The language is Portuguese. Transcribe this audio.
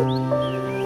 Música